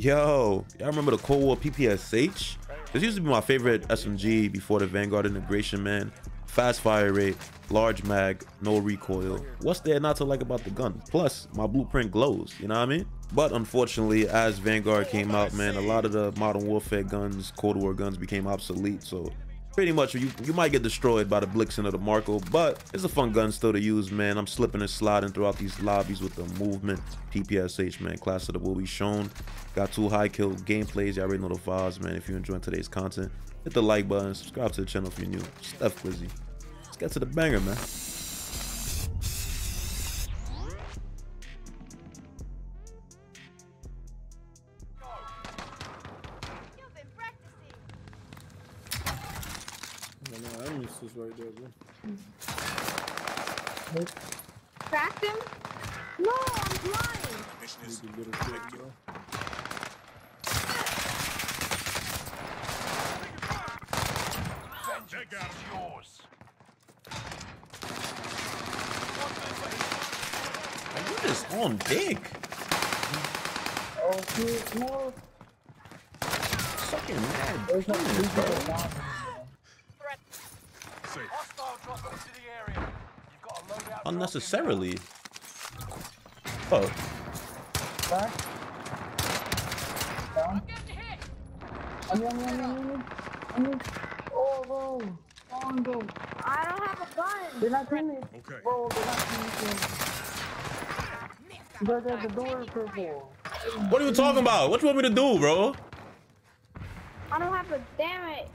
Yo, y'all remember the Cold War PPSH? This used to be my favorite SMG before the Vanguard integration, man. Fast fire rate, large mag, no recoil. What's there not to like about the gun? Plus, my blueprint glows, you know what I mean? But unfortunately, as Vanguard came out, man, a lot of the Modern Warfare guns, Cold War guns became obsolete, so pretty much you, you might get destroyed by the Blixen or the Marco, but it's a fun gun still to use, man. I'm slipping and sliding throughout these lobbies with the movement. PPSH, man, class of the will be shown. Got two high kill gameplays. Y'all already know the vibes, man. If you're enjoying today's content, hit the like button, subscribe to the channel if you're new. Steph Glizzy. Let's get to the banger, man. Cracked him? No, I'm blind. Mission is little kid, bro. Yours. Are you just on dick? Oh, shit, no. Fucking mad. There's no penis, bro. Unnecessarily. Oh. Back. Down. I'm oh, on, I'm on, I'm. Oh, bro. On, bro. I don't have a gun. They're not teammates. Okay. Bro, they're not teammates. But there's the door purple. What are you talking about? What you want me to do, bro? I don't have a damn it.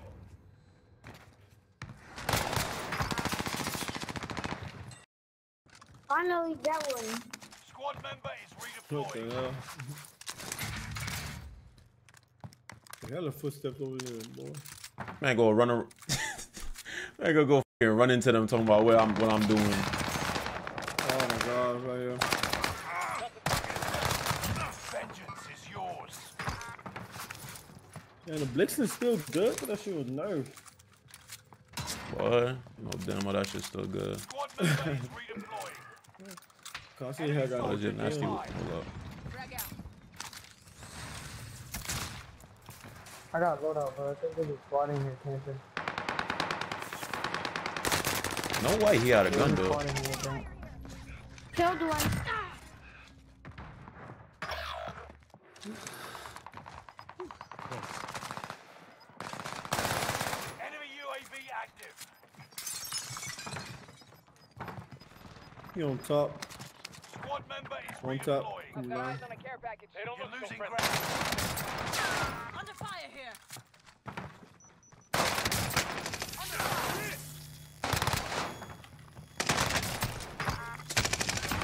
Finally, that one. Squad member is What the redeployed. hell? Hella footsteps over there, boy. Man, go run. A... man, go go and run into them talking about what I'm what I'm doing. Oh my god, right here. Vengeance is yours. Yeah, the Blixen's still good, but that shit was nerfed. Boy, you know damn well that shit's still good. Squad member is redeploying. Cause I see how got Legit nasty. Hold up. I got load out, bro. I think there's a squad in here camping. No way he had a gun There's a though. squad in here, bro. Killed one. Enemy UAV active. He on top. Squad member is On top. redeploying. Come down. You're losing ground. Ah, under fire here.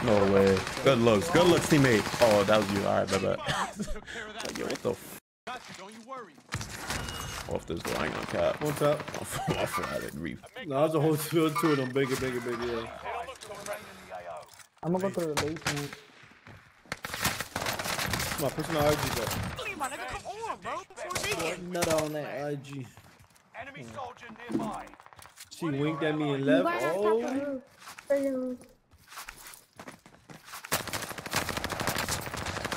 No way. Good looks. Good looks, teammate. Oh, that was you. All right, bye bye. Took care of that. Like, yo, what the f Got you, don't you worry. off this door? I ain't gonna cap. On top. I forgot it. Grief. No, there's a whole field two of them. Bigger, bigger, bigger, yeah. They don't look to remain in the AO. I'm gonna go through the basement. Come on, pushing the IG back. Please, my nigga, come on, bro. Before we Nut on that IG. Enemy soldier nearby. She winked at me and left. guys have top of Oh. the roof. Freaking-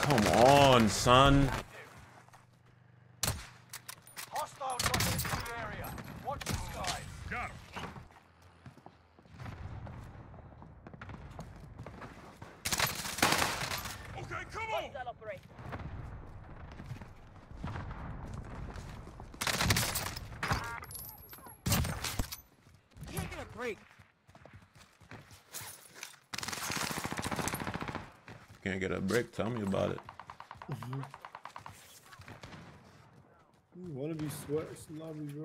Come on, son. Hostile dropping into the area. Watch the skies. Got him. Okay, come on. can't get a break. Can't get a break. Tell me about it. Mm-hmm. You wanna be sweat lobby, bro?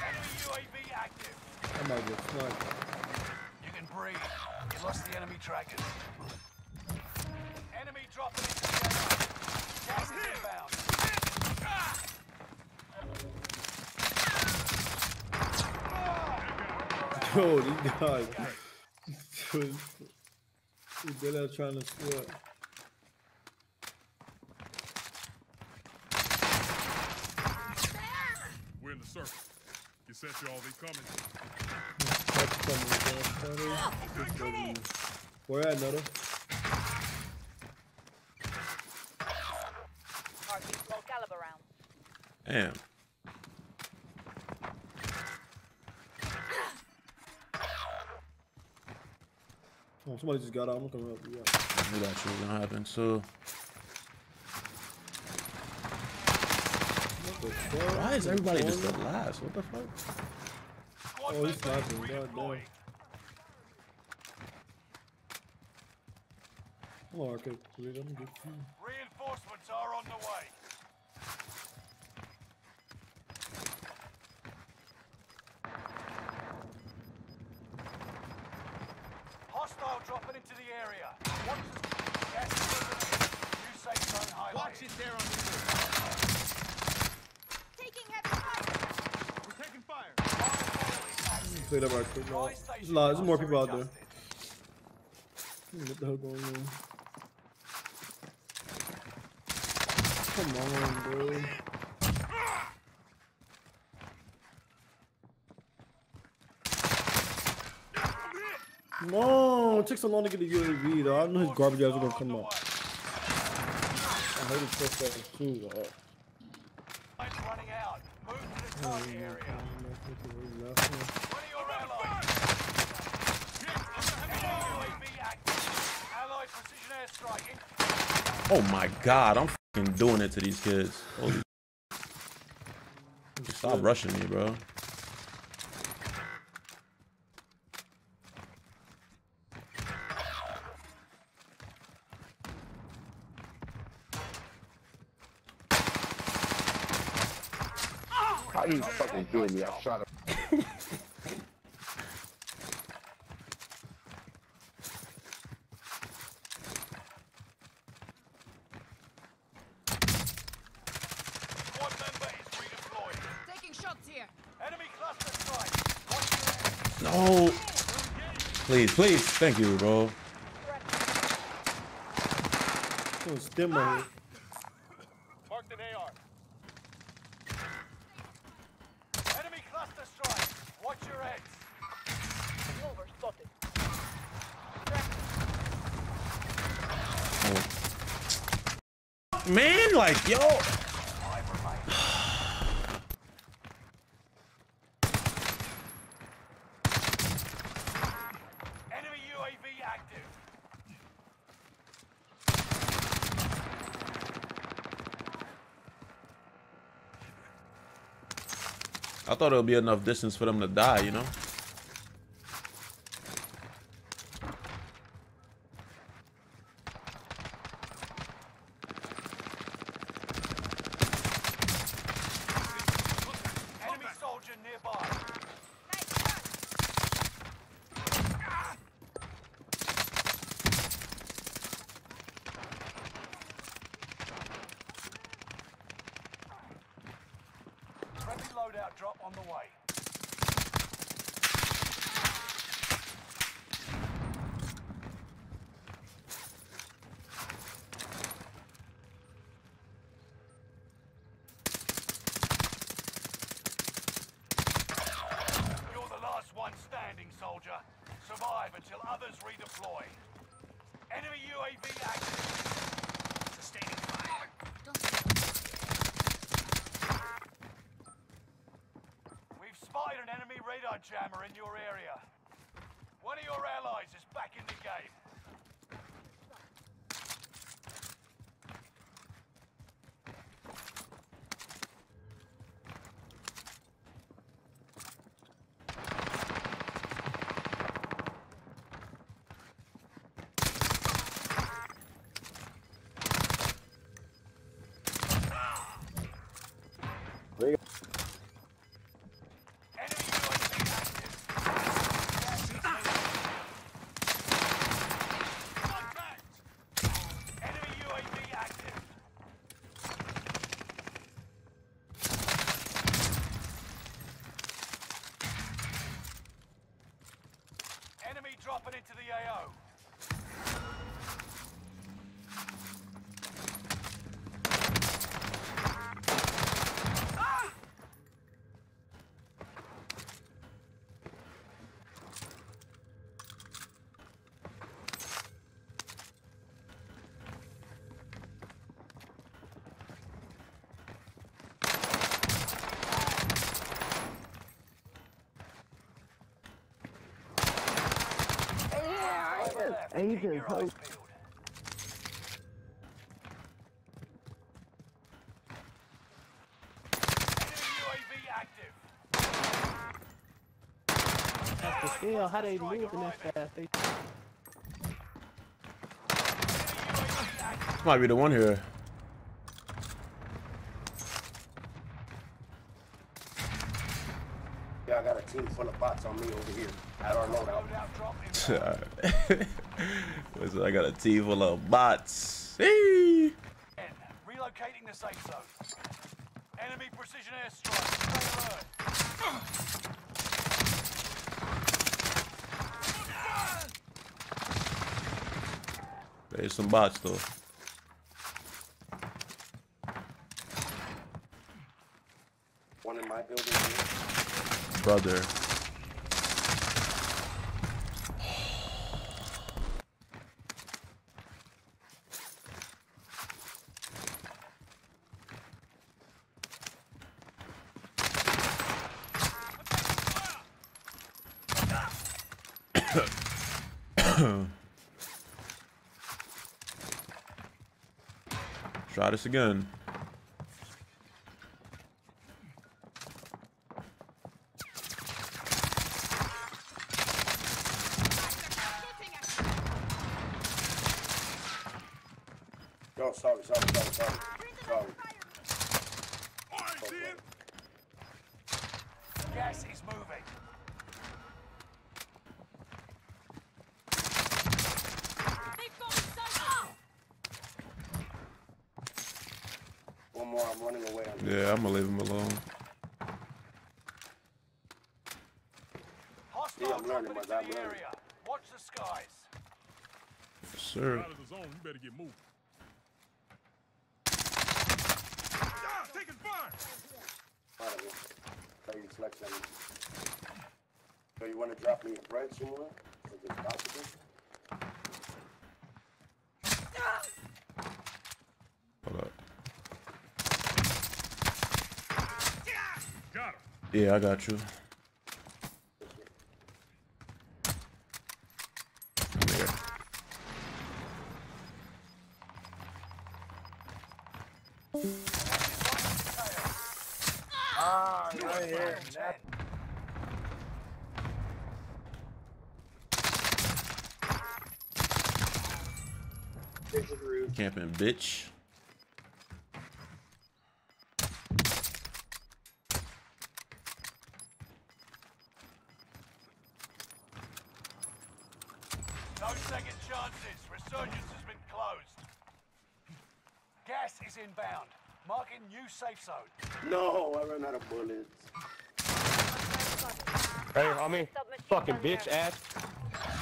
Enemy UAV active. I might get sniped. You can breathe. You lost the enemy trackers. Enemy dropping into the AO. Gas is inbound. Yo, these guys. Dude, they're trying to sweat. We're in the circle. You said y'all be coming. Touch coming, bro. Where at, Nutter? Marking low caliber rounds. Damn. Oh, somebody just got out. I'm coming up. Yeah. I knew that shit was gonna happen too. What the fuck? Why is everybody just the last? What the fuck? Oh, he's members sniping. God redeploying. damn. Hold on, okay. Wait, let me get you. Reinforcements are on the way. The area. Watch the gas is moving. New safe zone highlighted. Watch it there on the Taking heavy fire. We're taking fire. Clear that right quick, y'all. There's a lot. There's more people out there. What the hell going on? Come on, bro. No, it took so long to get the UAV though. I know his garbage ass are gonna come up. I heard it trust that too. though. Time's running out. Move to the target area. One of your allies. Enemy UAV active. Allied precision airstrike. Oh my god, I'm fucking doing it to these kids. Holy Stop rushing me, bro. How you fucking doing me? I shot him. Squad member is redeployed. Taking shots here. Enemy cluster strike. Watch your No. Please, please. Thank you, bro. Oh, stem my head. Marked an AR. Enemy cluster strike. Watch your heads. Mover spotted. Man, like, yo. I thought it would be enough distance for them to die, you know? Enemy soldier nearby. Friendly loadout drop on the way. You're the last one standing, soldier. Survive until others redeploy. Enemy UAV active. Sustaining fire. Spotted an enemy radar jammer in your area. One of your allies is back in the game. left. And he Keep your just eyes hope. Peeled. Enemy UAV active. Still, how they moving that fast? They This might be the one here. Yeah, I got a team full of bots on me over here at our loadout. Loadout drop in Listen, I got a team full of bots. Hey. Relocating the safe zone. Enemy precision airstrike. Stay alert. There's some bots though. One in my building. Brother. Try this again. Yo, sorry, sorry, sorry, sorry. Sorry. Gas is moving. They've got me so oh! One more, I'm running away. On Yeah, I'm gonna leave him alone. Hostile Yeah, I'm learning, dropping my into guy, I'm learning. area. Watch the skies. Sir. Out of the zone, you better get moving. Ah, taking fire! Out of you flex on me. So you want to drop me a bread somewhere? If it's possible? Hold up. Got him. Yeah, I got you. Camping, bitch. Marking new safe zone. No, I ran out of bullets. Hey, homie. Submachine Fucking bitch here. ass.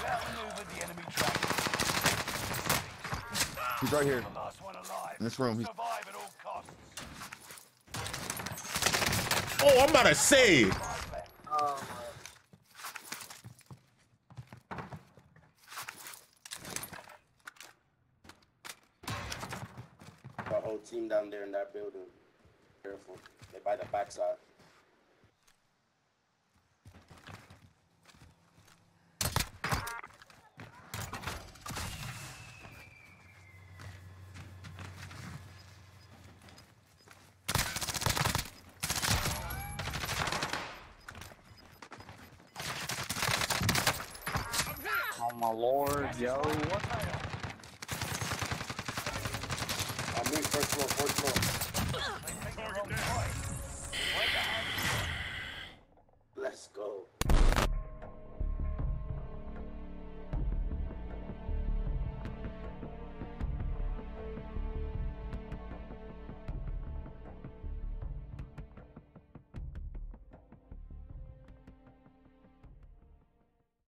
Outmaneuver the enemy track. He's right here. The last one alive. In this room, he's- Survive at all costs. Oh, I'm about to save. The um, whole team down there in that building. Careful. They by the backside. Oh my lord, yo. What? Move, first floor, first floor.